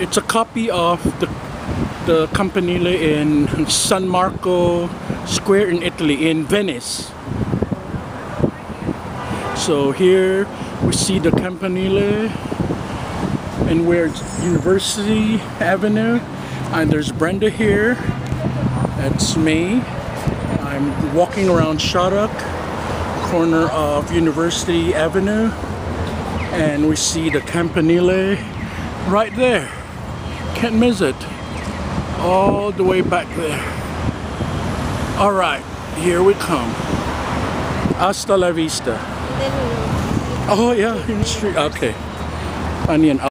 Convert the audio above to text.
it's a copy of the the Campanile in San Marco Square in Italy, in Venice. So here we see the Campanile and we're University Avenue and there's Brenda here. That's me. I'm walking around Shattuck, corner of University Avenue and we see the Campanile right there. Can't miss it. All the way back there. All right, here we come. Hasta la vista. Oh yeah, in the street. Okay. Yan?